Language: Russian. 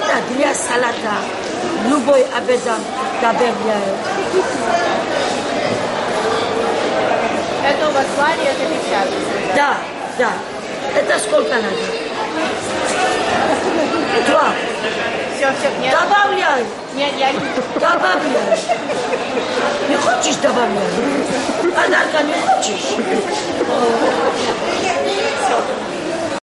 Это для салата. Любой обязан добавляет. Это у вас варит, это печатается. Да, да. Это сколько надо? Два. Все, все, нет. Добавляй. Нет, я не... Добавляй. Не хочешь добавлять? Подарка не хочешь?